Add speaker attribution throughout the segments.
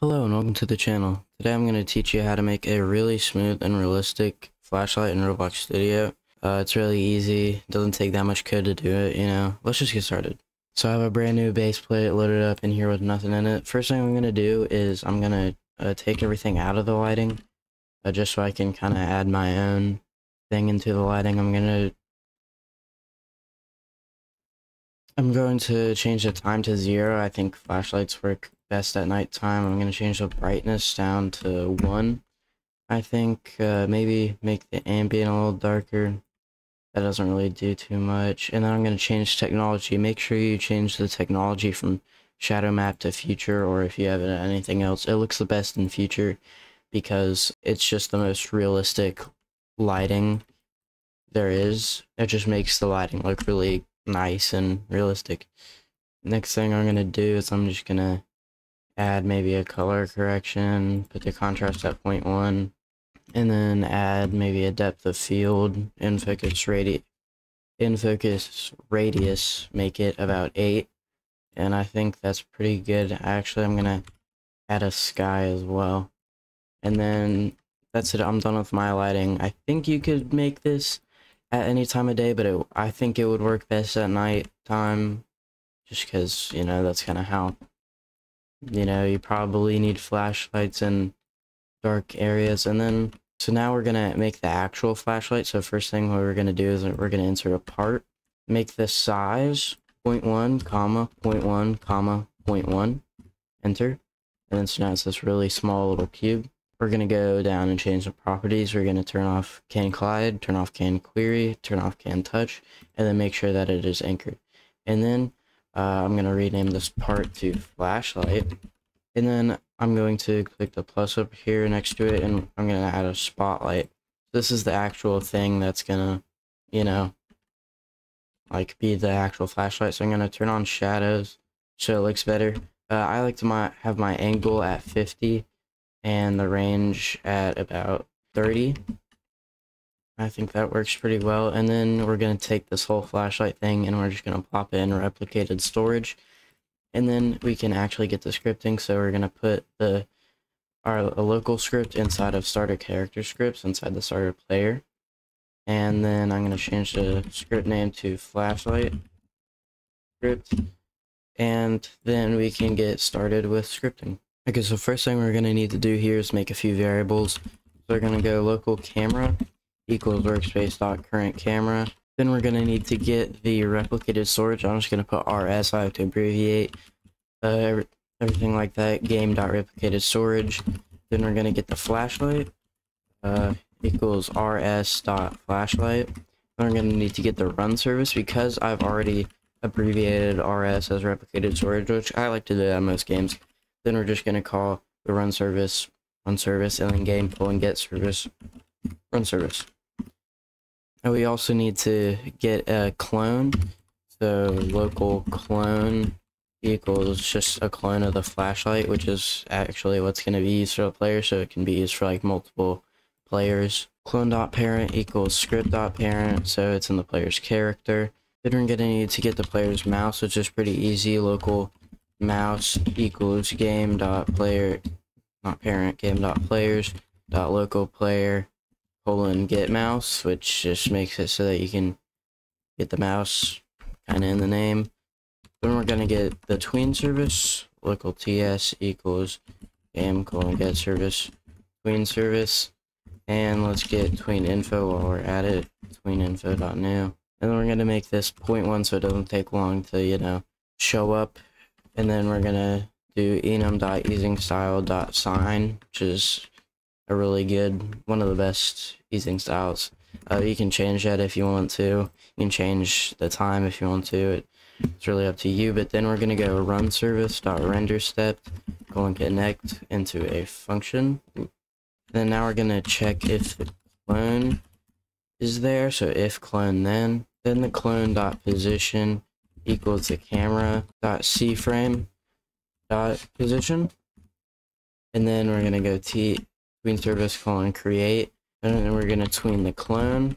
Speaker 1: Hello and welcome to the channel. Today I'm going to teach you how to make a really smooth and realistic flashlight in Roblox Studio. Uh, it's really easy, doesn't take that much code to do it, you know. Let's just get started. So I have a brand new base plate loaded up in here with nothing in it. First thing I'm going to do is I'm going to uh, take everything out of the lighting, uh, just so I can kind of add my own thing into the lighting. I'm going to I'm going to change the time to zero. I think flashlights work best at nighttime. I'm going to change the brightness down to 1. I think uh, maybe make the ambient a little darker. That doesn't really do too much. And then I'm going to change technology. Make sure you change the technology from shadow map to future or if you have anything else. It looks the best in future because it's just the most realistic lighting there is. It just makes the lighting look really nice and realistic. Next thing I'm going to do is I'm just going to add maybe a color correction, put the contrast at 0.1, and then add maybe a depth of field, in focus radius, in focus radius, make it about 8, and I think that's pretty good. Actually, I'm going to add a sky as well. And then that's it, I'm done with my lighting. I think you could make this at any time of day, but it, I think it would work best at night time, just because, you know, that's kind of how you know, you probably need flashlights in dark areas. And then, so now we're going to make the actual flashlight. So first thing what we're going to do is we're going to insert a part, make the size 0.1, comma, 0.1, comma, 0.1, enter. And then so now it's this really small little cube. We're going to go down and change the properties. We're going to turn off can collide, turn off can query, turn off can touch, and then make sure that it is anchored. And then uh, I'm going to rename this part to flashlight. And then I'm going to click the plus up here next to it and I'm going to add a spotlight. This is the actual thing that's going to, you know, like be the actual flashlight. So I'm going to turn on shadows so it looks better. Uh, I like to my, have my angle at 50 and the range at about 30. I think that works pretty well. And then we're going to take this whole flashlight thing and we're just going to pop in replicated storage. And then we can actually get the scripting. So we're going to put the our a local script inside of starter character scripts inside the starter player. And then I'm going to change the script name to flashlight script. And then we can get started with scripting. Okay, so first thing we're going to need to do here is make a few variables. So we're going to go local camera equals workspace dot current camera. Then we're gonna need to get the replicated storage. I'm just gonna put RS. I have to abbreviate uh, everything like that. Game dot replicated storage. Then we're gonna get the flashlight uh, equals RS dot flashlight. Then we're gonna need to get the run service because I've already abbreviated RS as replicated storage, which I like to do in most games. Then we're just gonna call the run service run service and then game pull and get service run service. And we also need to get a clone. So local clone equals just a clone of the flashlight, which is actually what's going to be used for a player, so it can be used for like multiple players. Clone.parent equals script.parent, so it's in the player's character. Then we're going to need to get the player's mouse, which is pretty easy. Local mouse equals game.player, not parent, game.players, dot local player colon get mouse, which just makes it so that you can get the mouse kind of in the name. Then we're going to get the tween service, local ts equals game colon get service, tween service, and let's get tween info while we're at it, tween info.new. And then we're going to make this point one so it doesn't take long to, you know, show up. And then we're going to do enum.easingstyle.sign, which is a really good, one of the best easing styles. Uh, you can change that if you want to. You can change the time if you want to. It, it's really up to you. But then we're going to go run service dot render step, go and connect into a function. Then now we're going to check if the clone is there. So if clone then, then the clone dot position equals the camera dot c frame dot position. And then we're going to go t tween service colon create, and then we're gonna tween the clone,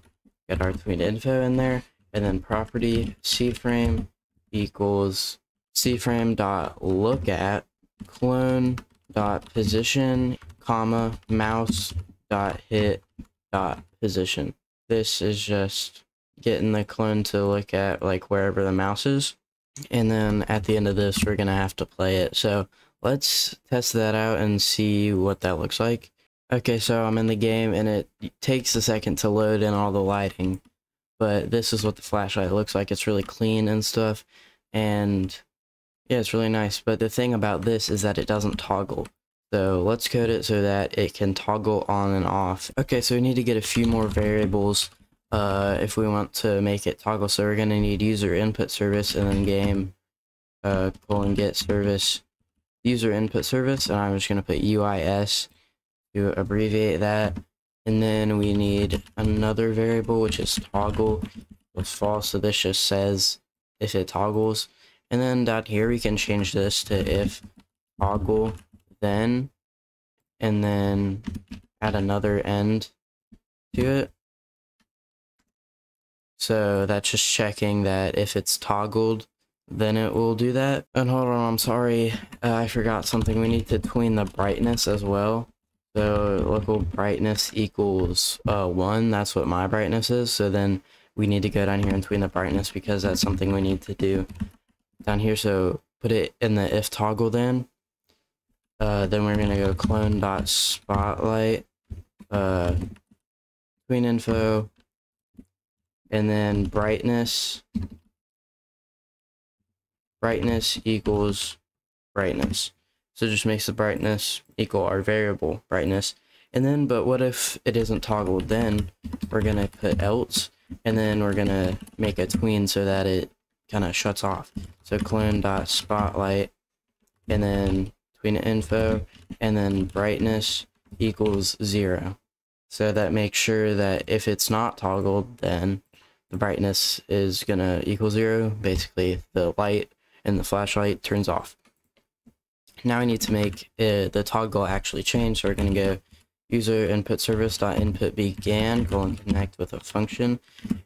Speaker 1: get our tween info in there, and then property cframe equals cframe dot look at clone dot position comma mouse dot hit dot position. This is just getting the clone to look at like wherever the mouse is. And then at the end of this, we're going to have to play it. So let's test that out and see what that looks like. Okay, so I'm in the game and it takes a second to load in all the lighting. But this is what the flashlight looks like. It's really clean and stuff. And yeah, it's really nice. But the thing about this is that it doesn't toggle. So let's code it so that it can toggle on and off. Okay, so we need to get a few more variables uh, if we want to make it toggle. So we're going to need user input service and then game uh, colon get service user input service. And I'm just going to put UIS to abbreviate that. And then we need another variable, which is toggle with false. So this just says if it toggles. And then down here, we can change this to if toggle then, and then add another end to it. So that's just checking that if it's toggled, then it will do that. And hold on, I'm sorry, uh, I forgot something. We need to tween the brightness as well. So local brightness equals uh, 1, that's what my brightness is. So then we need to go down here and tween the brightness because that's something we need to do down here. So put it in the if toggle then. Uh, then we're going to go clone dot spotlight, uh, tween info, and then brightness brightness equals brightness so it just makes the brightness equal our variable brightness and then but what if it isn't toggled then we're gonna put else and then we're gonna make a tween so that it kind of shuts off so clone dot spotlight and then tween info and then brightness equals zero so that makes sure that if it's not toggled then the brightness is gonna equal zero. Basically, the light in the flashlight turns off. Now we need to make uh, the toggle actually change. So we're gonna go user input service dot input began colon connect with a function,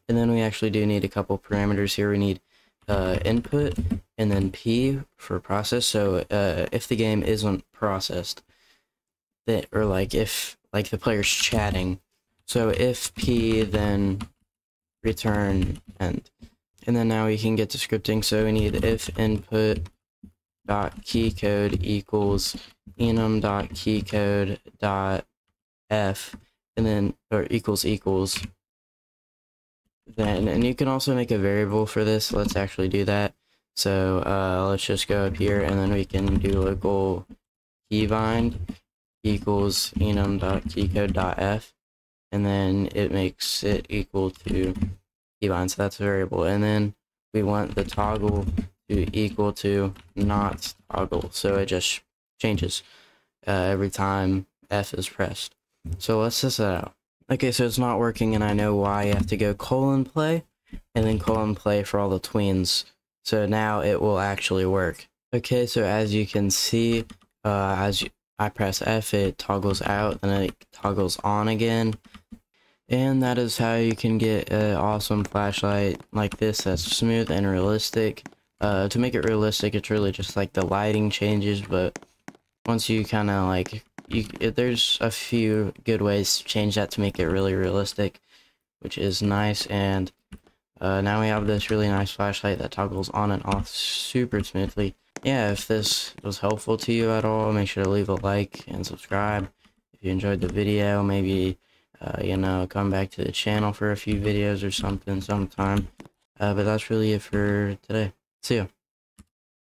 Speaker 1: and then we actually do need a couple parameters here. We need uh, input and then p for process. So uh, if the game isn't processed, that or like if like the player's chatting, so if p then return end. And then now we can get to scripting. So we need if input dot key code equals enum dot key code dot f and then or equals equals then and you can also make a variable for this. Let's actually do that. So uh, let's just go up here and then we can do local keybind equals enum dot keycode dot f and then it makes it equal to keybind, so that's a variable. And then we want the toggle to equal to not toggle, so it just changes uh, every time F is pressed. So let's test that out. Okay, so it's not working and I know why. You have to go colon play and then colon play for all the tweens. So now it will actually work. Okay, so as you can see, uh, as you, I press F, it toggles out, and it toggles on again. And that is how you can get an awesome flashlight like this that's smooth and realistic. Uh, to make it realistic, it's really just like the lighting changes, but once you kind of like, you there's a few good ways to change that to make it really realistic, which is nice. And uh, now we have this really nice flashlight that toggles on and off super smoothly yeah, if this was helpful to you at all, make sure to leave a like and subscribe. If you enjoyed the video, maybe, uh, you know, come back to the channel for a few videos or something sometime. Uh, but that's really it for today. See ya.